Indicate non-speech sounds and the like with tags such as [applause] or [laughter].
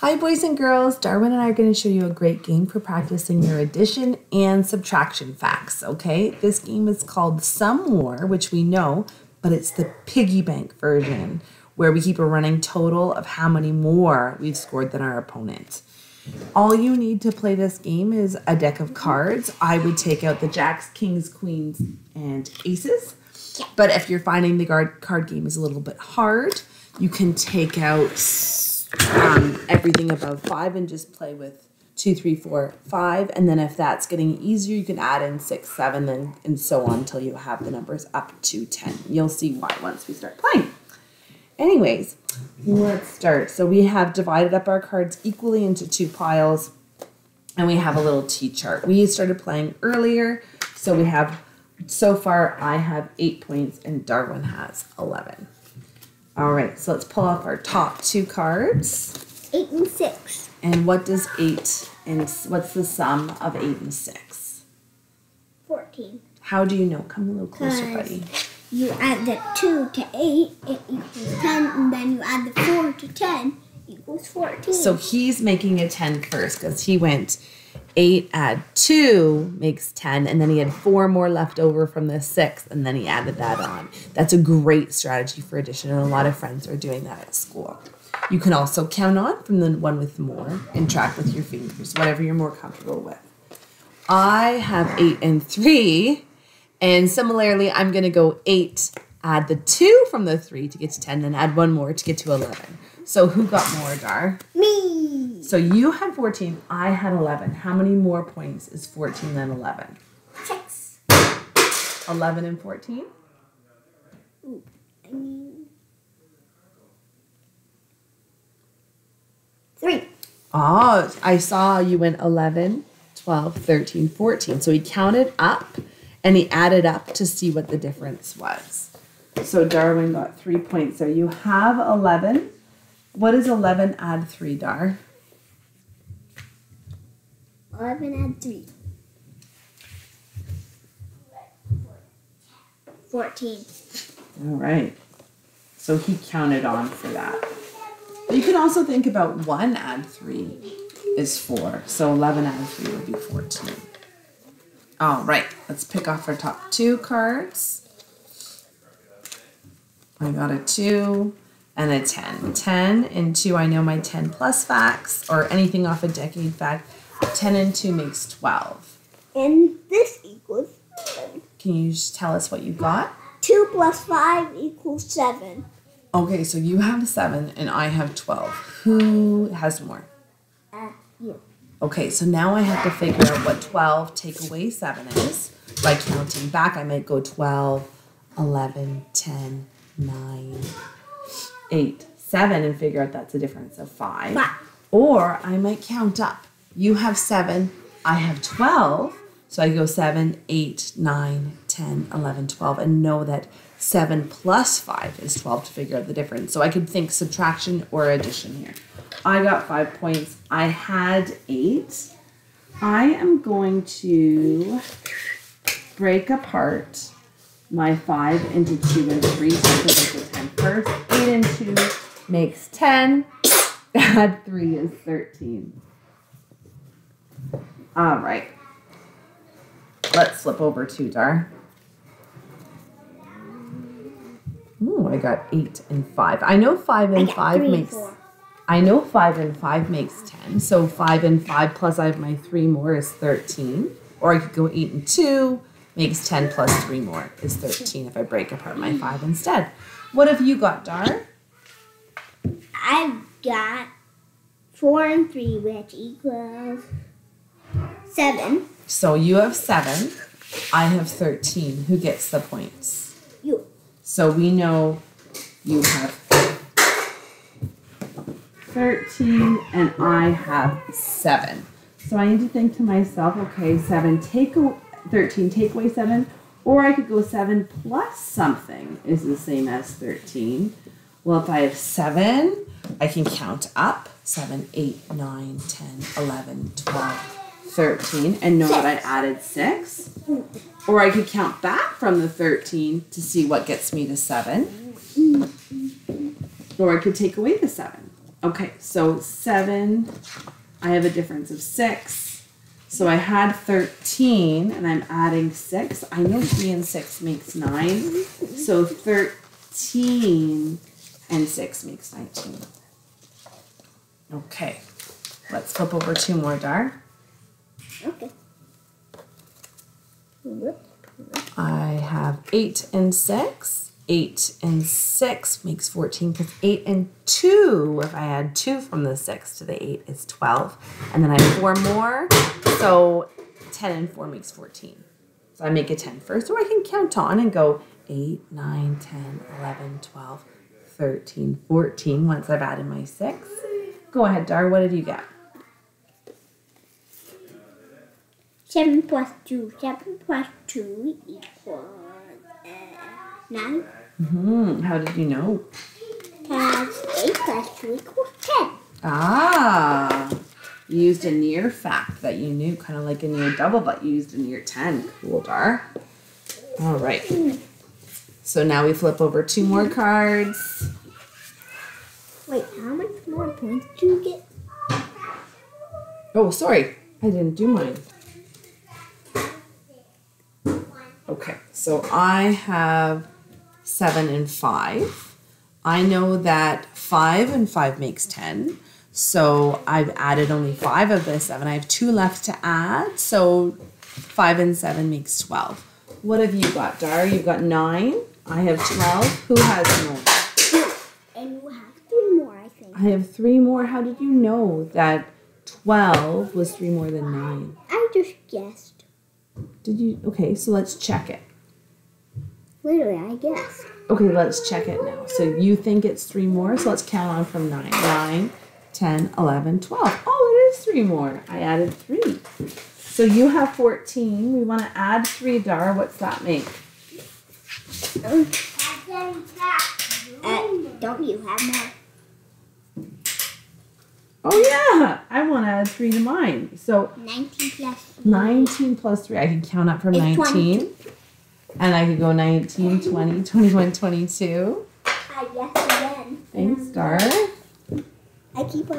Hi, boys and girls. Darwin and I are going to show you a great game for practicing your addition and subtraction facts, okay? This game is called Sum War, which we know, but it's the piggy bank version where we keep a running total of how many more we've scored than our opponent. All you need to play this game is a deck of cards. I would take out the jacks, kings, queens, and aces. But if you're finding the card, card game is a little bit hard, you can take out um, everything above five and just play with two, three, four, five. And then if that's getting easier, you can add in six, seven, and, and so on until you have the numbers up to 10. You'll see why once we start playing. Anyways, let's start. So we have divided up our cards equally into two piles and we have a little T-chart. We started playing earlier, so we have, so far I have eight points and Darwin has 11. All right, so let's pull off our top two cards. Eight and six. And what does eight and what's the sum of eight and six? Fourteen. How do you know? Come a little closer, buddy. You add the two to eight, it equals ten, and then you add the four to ten, equals fourteen. So he's making a 10 first because he went 8 add 2 makes 10 and then he had 4 more left over from the 6 and then he added that on. That's a great strategy for addition and a lot of friends are doing that at school. You can also count on from the one with more and track with your fingers, whatever you're more comfortable with. I have 8 and 3 and similarly I'm going to go 8 add the 2 from the 3 to get to 10 then add one more to get to 11. So who got more, Dar? Me. So you had 14, I had 11. How many more points is 14 than 11? Six. 11 and 14? Ooh, I mean. Three. Oh, I saw you went 11, 12, 13, 14. So he counted up and he added up to see what the difference was. So Darwin got three points. So you have 11. What does 11 add 3, Dar? Eleven add three. Fourteen. All right. So he counted on for that. You can also think about 1 add 3 is 4. So 11 add 3 would be 14. All right. Let's pick off our top two cards. I got a 2 and a 10. 10 and 2, I know my 10 plus facts or anything off a decade fact. 10 and 2 makes 12. And this equals seven. Can you just tell us what you got? Two plus five equals seven. Okay, so you have 7 and I have 12. Who has more? Uh, you. Okay, so now I have to figure out what 12 take away 7 is. By counting back, I might go 12, 11, 10, 9, 8, 7, and figure out that's a difference of 5. Five. Or I might count up. You have 7, I have 12. So I go 7, 8, 9, 10, 11, 12, and know that 7 plus 5 is 12 to figure out the difference. So I could think subtraction or addition here. I got 5 points. I had 8. I am going to break apart my 5 into 2 and 3 so I can make the 10 first. 8 and 2 makes 10. [coughs] Add 3 is 13. All right. Let's flip over to Dar. Ooh, I got 8 and 5. I know 5 and 5 three and makes... I know 5 and 5 makes 10. So 5 and 5 plus I have my 3 more is 13. Or I could go 8 and 2 makes 10 plus 3 more is 13 if I break apart my 5 instead. What have you got, Dar? I've got four and three, which equals seven. So you have 7. I have 13. Who gets the points? You. So we know you have 13 and I have 7. So I need to think to myself, okay, 7 take away 13 take away 7 or I could go 7 plus something is the same as 13. Well, if I have 7, I can count up 7, 8, 9, 10, 11, 12, 13 and know that I added 6. Or I could count back from the 13 to see what gets me to 7. Or I could take away the 7. Okay, so seven, I have a difference of six. So I had 13 and I'm adding six. I know three and six makes nine. So 13 and six makes 19. Okay, let's flip over two more, Dar. Okay. Whoop. I have eight and six. Eight and six makes 14 because eight and two, if I add two from the six to the eight, is 12. And then I have four more. So 10 and four makes 14. So I make a 10 first, or I can count on and go 8, 9, 10, 11, 12, 13, 14 once I've added my six. Go ahead, Dar. What did you get? Seven plus two. Seven plus two equals uh, nine. Hmm, how did you know? Plus eight plus two equals ten. Ah, you used a near fact that you knew, kind of like a near double, but you used a near 10. Cool, Dar. All right. So now we flip over two more cards. Wait, how much more points do you get? Oh, sorry. I didn't do mine. Okay, so I have seven and five. I know that five and five makes 10. So I've added only five of the seven. I have two left to add. So five and seven makes 12. What have you got, Dar? You've got nine. I have 12. Who has more? And you have three more, I think. I have three more. How did you know that 12 was three more than nine? I just guessed. Did you? Okay, so let's check it. Literally, I guess. Okay, let's check it now. So you think it's three more? So let's count on from 9. 9, 10, 11, 12. Oh, it is three more. I added 3. So you have 14. We want to add 3, Dar. What's that make? Uh, don't you have more? Oh, yeah. I want to add 3 to mine. So 19 plus 19 plus 3. I can count up from It's 19. And I could go 19, 20, 21, 22. Uh, I guess again. Thanks, Dar. I keep on